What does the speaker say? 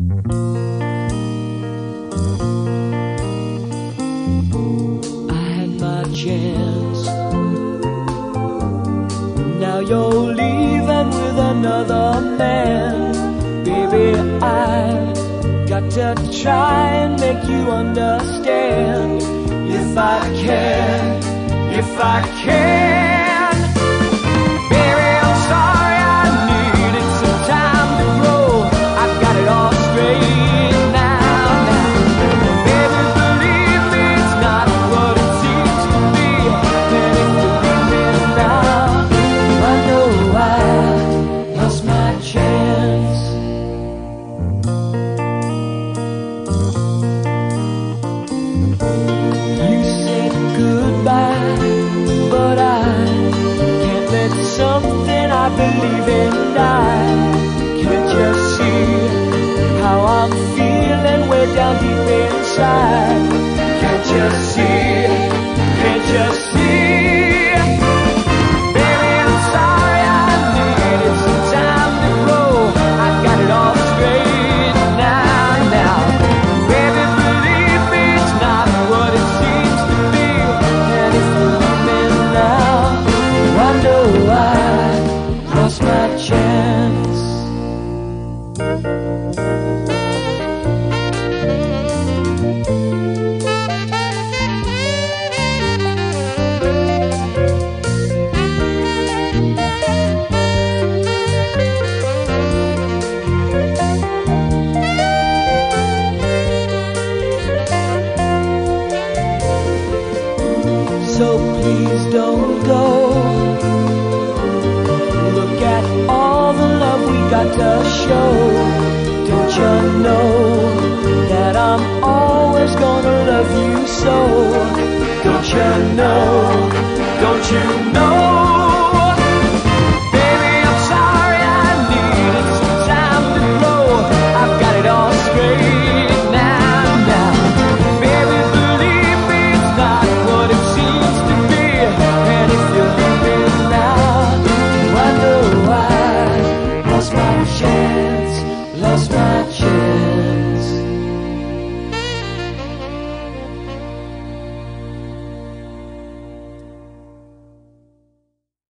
I had my chance. Now you're leaving with another man. Baby, I got to try and make you understand. If I can, if I can. Something I believe in die. Can't you see please don't go. Look at all the love we got to show. Don't you know that I'm always gonna love you so? Don't you know?